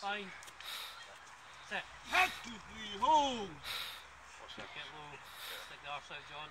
Fine. Set. Head to One two three, hold. Get low. Stick the arse out, John.